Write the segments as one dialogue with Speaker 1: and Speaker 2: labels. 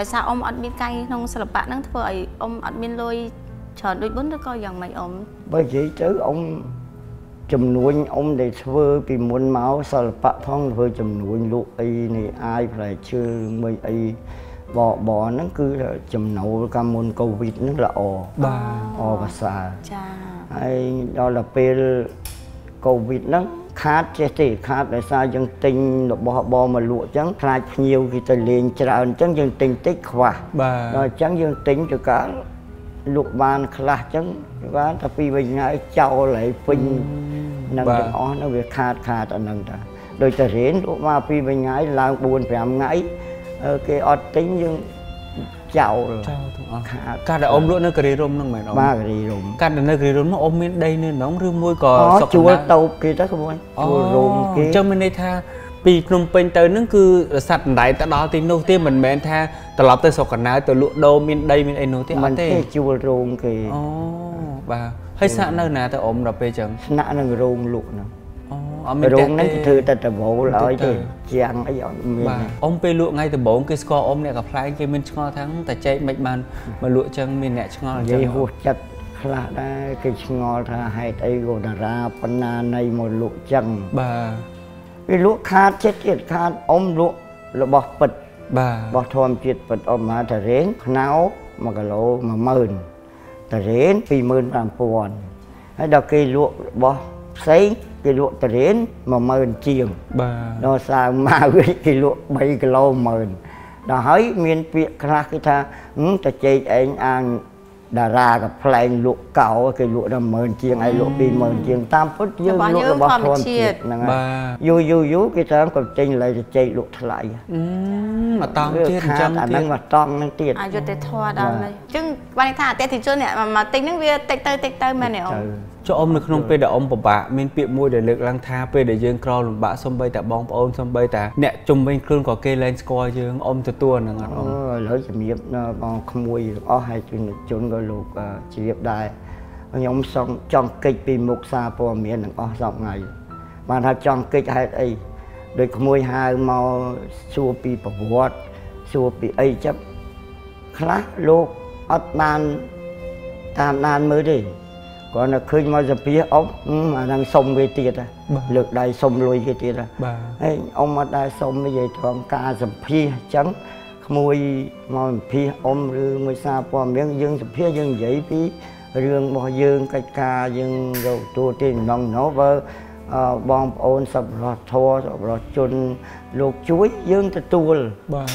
Speaker 1: ដោយសារអ៊ំអត់មានកាយក្នុងសិល្បៈហ្នឹងធ្វើឲ្យអ៊ំអត់មានលុយច្រើនដូចមុនឬក៏យ៉ាងម៉េចអ៊ំ
Speaker 2: បើនិយាយទៅអ៊ំចំនួនអ៊ំដែលធ្វើពីមុនមកសិល្បៈផងធ្វើចំនួនលក់អីនេះអាយផ្លែឈើមិនអីបបហ្នឹងគឺចំណូលកាលមុនកូវីដហ្នឹងល្អ
Speaker 1: បាទ
Speaker 2: អប្រសើរ
Speaker 1: ចា
Speaker 2: ហើយដល់ទៅពេលកូវីដហ្នឹង ខាតចេះទេខាតដោយសារយើងទិញរបស់របរមកលក់អញ្ចឹងខ្លាចភ្ញៀវគេទៅលេងច្រើនអញ្ចឹងយើងទិញតិចខ្វះ
Speaker 1: បាទ
Speaker 2: ដល់អញ្ចឹងយើងទិញទៅកាលលក់បានខ្លះអញ្ចឹងបានតែពីវិញហើយចោលហើយពេញនឹងទាំងអស់នោះវាខាតខាតអាហ្នឹងតាដោយតែរៀនលក់មកពីវិញហើយឡើង4 5ថ្ងៃគេអត់ទិញយើង ចោល
Speaker 1: ចោលទាំងអស់
Speaker 2: ខាត
Speaker 1: កាលដែលអ៊ំលក់នៅការីរុំហ្នឹងមែនអ៊ំ
Speaker 2: បាទការីរុំ
Speaker 1: កាលដែលនៅការីរុំនោះអ៊ំមានដីនៅក្នុងឬមួយក៏
Speaker 2: សុកជួលតូបគេទៅក្មួយជួលរុំ
Speaker 1: គេអញ្ចឹងមានន័យថាពីភ្នំពេញទៅនឹងគឺសัตว์ដណ្ដែតទៅដល់ទីនោះទេមិនមែនថាត្រឡប់ទៅស្រុកកណ្ដាលទៅលក់ដូរមានដីមានអីនោះទេអត់ទេ
Speaker 2: ជួលរោងគេ
Speaker 1: អូបាទហើយស្នាក់នៅណាទៅអ៊ំដល់ពេលចឹង
Speaker 2: ស្នាក់នៅរោងលក់នោះ
Speaker 1: អូ អត់មាន
Speaker 2: រោងហ្នឹងគេធ្វើតែដបូលឲ្យទេជាងអីអត់មាន
Speaker 1: បាទអ៊ំពេលលក់ថ្ងៃដំបូងគេស្គាល់អ៊ំអ្នកកផ្លែងគេមានឆ្ងល់ថាតែចែកមិនបានមកលក់ចឹងមានអ្នកឆ្ងល់
Speaker 2: ចឹងនិយាយហួសចិត្តខ្លះដែរគេឆ្ងល់ថាហេតុអីក៏តារាបណ្ណានៃមកលក់ចឹង
Speaker 1: បាទ
Speaker 2: វាលក់ខាតចិត្តទៀតខាតអ៊ំលក់របស់ពិត
Speaker 1: បាទ
Speaker 2: របស់ធម្មជាតិពិតអ៊ំមកតារេនខ្នោ1គីឡូ10000តារេន25000ហើយដល់គេលក់របស់ផ្សេង គេលក់តារេន10000ជាង
Speaker 1: បាទ
Speaker 2: ដល់សាវម៉ាវិញគេលក់3គីឡូ10000ដល់ហើយមានពាក្យខ្លះគេថាតែជែកឯងអាងតារាក៏ផ្លែងលក់កោគេលក់ដល់10000ជាងហើយលក់20000ជាងតាមពិតយើងលក់របស់ធម្មជាតិហ្នឹងហើយយូរយូរយូរគេតាមក៏ចេញឡើយទៅចេកលក់ថ្លៃ
Speaker 1: អឺមកតង់ទៀតអញ្ចឹង
Speaker 2: អាហ្នឹងមកតង់ហ្នឹងទៀត
Speaker 1: អយុធធម៌ដល់ហើយអញ្ចឹងបានថាអតិថិជនអ្នកមកទិញហ្នឹងវាតិចទៅតិចទៅមែនទេអូ ចុះអ៊ំនៅក្នុងពេលដែលអ៊ំពិបាកមានពាក្យមួយដែលលើកឡើងថាពេលដែលយើងក្រលំបាកសំបីតែបងប្អូនសំបីតែអ្នកជំនាញខ្លួនក៏គេលែងស្គាល់យើងអ៊ំទទួលហ្នឹងអត់អ៊ំ
Speaker 2: ឥឡូវជំរាបបងក្មួយទាំងអស់ហើយជនជនក៏លោកជ្រាបដែរខ្ញុំសុំចង់កិច្ចពីមុខសារព័ត៌មានទាំងអស់សពថ្ងៃបានថាចង់កិច្ចហេតុអីដោយក្មួយហៅមកសួរពីប្រវត្តិសួរពីអីចាប់ខ្លះលោកអត់បានតាមដានមើលទេ គាត់នៅឃើញមកសភាអ៊ំអាហ្នឹងសុំវាទៀតលើកដៃសុំលុយគេទៀតហើយអ៊ំអត់ដែរសុំនិយាយត្រង់ការសម្ភាសអញ្ចឹងក្មួយមកសម្ភាសអ៊ំឬមួយសារព័ត៌មានយើងសម្ភាសយើងនិយាយពីរឿងរបស់យើងកិច្ចការយើងយកទូទីនងណូបើបងប្អូនសប្បុរសធម៌សប្បុរសជនលោកជួយយើងទទួល
Speaker 1: បាទ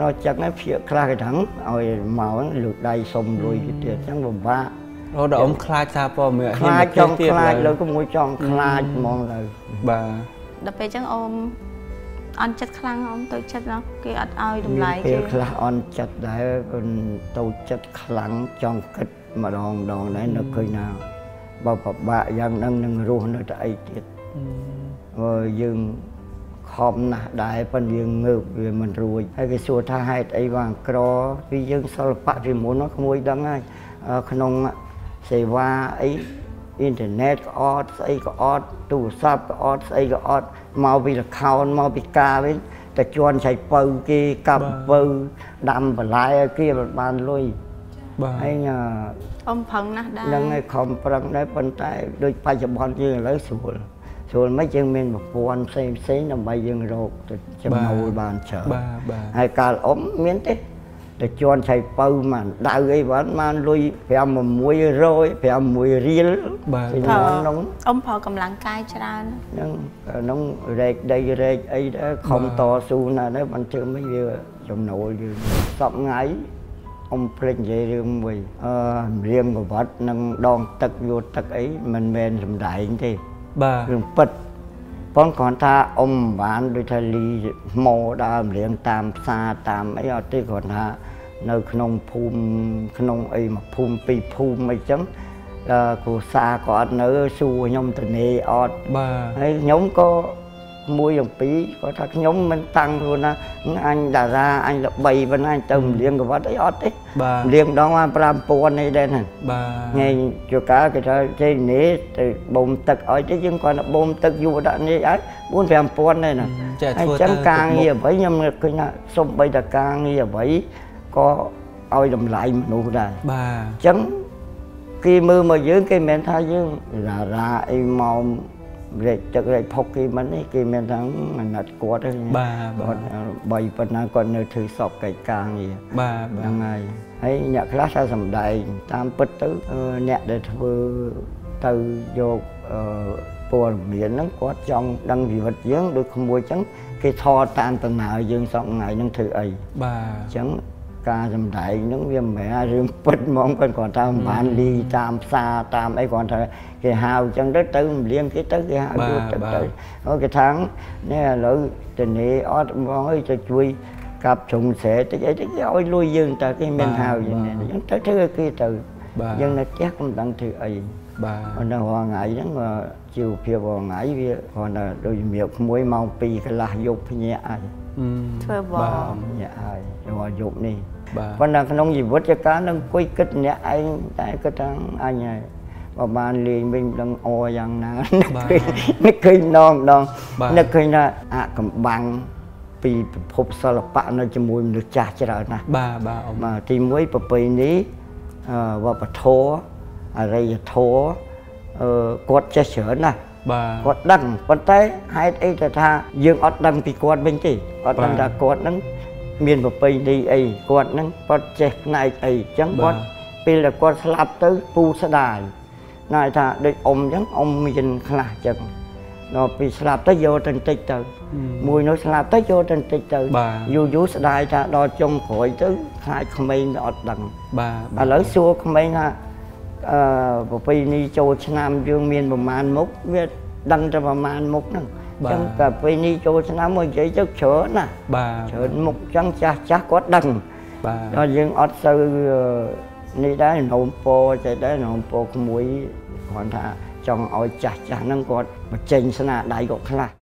Speaker 2: ដល់ចឹងហើយភាកខ្លះគេថាឲ្យមកលើកដៃសុំលុយទៀតអញ្ចឹងពិបាក
Speaker 1: អូដល់អ៊ំខ្លាចថាព័ត៌មាន
Speaker 2: ខ្លាចចង់ខ្លាចលើក៏មួយចង់ខ្លាចហ្មងទៅ
Speaker 1: បាទដល់ពេលអញ្ចឹងអ៊ំអន់ចិត្តខ្លាំងអ៊ំទៅចិត្តណាគេអត់ឲ្យតម្លៃ
Speaker 2: គេពេលខ្លះអន់ចិត្តដែរគាត់ទៅចិត្តខ្លាំងចង់គិតម្ដងម្ដងដែរនឹកឃើញណាបើពិបាកយ៉ាងហ្នឹងនឹងរស់នៅតែអីទៀតបើយើងខំណាស់ដែរប៉ុន្តែយើងងើបវាមិនរួចហើយគេសួរថាហេតុអីបានក្រពីយើងសិល្បៈពីមុននោះក្មួយដឹងហើយក្នុង សេវាអីអ៊ីនធឺណិតក៏អត់ស្អីក៏អត់ទូរស័ព្ទក៏អត់ស្អីក៏អត់មកពី account មកពីការវិញតែជន់ឆៃពៅគេកាប់ពៅដាំបន្លែឲ្យគេបានលុយ
Speaker 1: បាទ
Speaker 2: ហើយ
Speaker 1: អ៊ំប្រឹងណាស់ដែរ
Speaker 2: ហ្នឹងហើយខំប្រឹងដែរប៉ុន្តែដូចបច្ចុប្បន្នយើងឥឡូវស្រួលស្រួលមិនយើងមានប្រព័ន្ធផ្សេងផ្សេងដើម្បីយើងរកទៅចំណូលបានច្រើន
Speaker 1: បាទបាទ
Speaker 2: ហើយកាលអ៊ំមានទេ តែជន់ឆៃពៅមកដៅអីបានបានលុយ5 600 5រៀល
Speaker 1: បាទ
Speaker 2: ក្នុង
Speaker 1: អ៊ំប្រើកម្លាំងកាយច្រើន
Speaker 2: ហ្នឹងក្នុងរែកដីរែកអីដែរខំតស៊ូណាស់ដែរបានធ្វើមិនវាចំណូលយើងសពថ្ងៃអ៊ំភ្លេចនិយាយរឿងមួយអឺរៀងប្រវត្តិនឹងដងទឹកយកទឹកអីមិនមែនសំដែងទេ
Speaker 1: បាទ
Speaker 2: រឿងពិត ប៉ុន្តែគ្រាន់ថាអ៊ំបានដូចថាលីថ្មដើមរៀងតាមផ្សារតាមអីអត់ទេគ្រាន់ថានៅក្នុងភូមិក្នុងអីមួយភូមិពីរភូមិអីចឹងគ្រូសាក៏អត់នៅសួរខ្ញុំទៅនេអត់
Speaker 1: បាទ
Speaker 2: ហើយខ្ញុំក៏ មួយអំពីគាត់ថាខ្ញុំមិនតាំងខ្លួនណាអញតារាអញល្បីប៉ុណ្ណាទៅលៀងកវត្តអីអត់ទេលៀងដងបាន5000នេះដែរហ្នឹង
Speaker 1: បាទ
Speaker 2: ញ៉ៃជួកាគេថាចេញនេះទៅបូមទឹកឲ្យទៅយើងគាត់បូមទឹកយូរដាក់នេះឲ្យ4 5000ដែរណា
Speaker 1: ចាធ្វើទៅ
Speaker 2: ការងារអ្វីខ្ញុំឃើញថាសុំបីតការងារអ្វីក៏ឲ្យតម្លៃមនុស្សដែរ
Speaker 1: បាទ
Speaker 2: អញ្ចឹងគេមើលមកយើងគេមិនថាយើងរារាអីមក រែកទឹករែកផុកគេមិនទេគេមានថាអាណិតគាត់ទេ
Speaker 1: បាទគាត់
Speaker 2: បីប៉ុណ្ណាគាត់នៅធ្វើសពកិច្ចការងារ
Speaker 1: បាទ
Speaker 2: ហ្នឹងហើយហើយអ្នកខ្លះថាសំដែងតាមពិតទៅអ្នកដែលធ្វើទៅយកព័ត៌មានហ្នឹងគាត់ចង់ដឹងជីវិតយើងដូចក្មួយអញ្ចឹងគេថតតាមដំណើរយើងសពថ្ងៃហ្នឹងធ្វើអី
Speaker 1: បាទ
Speaker 2: អញ្ចឹង ការសំដែងហ្នឹងវាមិនមែនរឿងពិតហ្មងគាត់គាត់ថាមិនបានលីតាមផ្សារតាមអីគាត់ថាគេហៅអញ្ចឹងទៅទៅលៀងគេទៅគេហៅទៅទៅអូគេថានេះឥឡូវទៅនេះអត់បងអើយទៅជួយកាប់ជ្រុងស្រែតិចអីតិចគេឲ្យលុយយើងតើគេមានហៅយ៉ាងនេះអញ្ចឹងទៅធ្វើគេទៅយើងនៅផ្ទះក៏មិនដឹងធ្វើអី
Speaker 1: បាទ
Speaker 2: នៅរាល់ថ្ងៃហ្នឹងជីវភាពរាល់ថ្ងៃវាគ្រាន់តែដូចជំរាបក្មួយម៉ោង2កន្លះយប់ភ្ញាក់ហើយ
Speaker 1: ធ្វើបង
Speaker 2: ភ្ញាក់ហើយរាល់យប់នេះ ប៉ុន្តែក្នុងជីវិតជាការនឹងអង្គុយគិតម្នាក់ឯងតែគិតថាអញហើយបើបានលេងវិញដឹងអយ៉ាងណានឹកឃើញនងដងនឹកឃើញថាអកំបាំងពីពិភពសិល្បៈនៅជាមួយមនុស្សចាស់ច្រើនណាស់
Speaker 1: បាទបាទអ
Speaker 2: បាទទី1ប្រពៃណីវប្បធម៌អរិយធម៌អឺគាត់ចេះច្រើនណាស់
Speaker 1: បា
Speaker 2: ទគាត់ដឹងប៉ុន្តែហេតុអីទៅថាយើងអត់ដឹងពីគាត់វិញទេអត់ដឹងថាគាត់នឹង មានប្រពៃណីអីគាត់នឹងគាត់ចេះផ្នែកអីអញ្ចឹងគាត់ពេលដែលគាត់ស្លាប់ទៅពូស្ដាយណែថាដូចអ៊ំអញ្ចឹងអ៊ំមានខ្លះអញ្ចឹងដល់ពីស្លាប់ទៅយកទៅបន្តិចទៅ មួយនោះស្លាប់ទៅយកទៅបន្តិចទៅយូរយូរស្ដាយថាដល់ចុងក្រោយទៅខ្លាចក្មេងអត់ដឹង
Speaker 1: បាទ
Speaker 2: ឥឡូវសួរក្មេងថាអឺប្រពៃណីចូលឆ្នាំយើងមានប្រមាណមុខវាដឹងតែប្រមាណមុខហ្នឹងអញ្ចឹងតែពេលនេះចូលឆ្នាំមកនិយាយទៅច្រើនណា
Speaker 1: បាទ
Speaker 2: ច្រើនមុខអញ្ចឹងចាស់ចាស់គាត់ដឹង
Speaker 1: បាទ
Speaker 2: ដល់យើងអត់ទៅនេះដែរនោមពោចេះដែរនោមពោក្មួយគ្រាន់ថាចង់ឲ្យចាស់ចាស់ហ្នឹងគាត់បញ្ចេញស្នាដៃគាត់ខ្លះ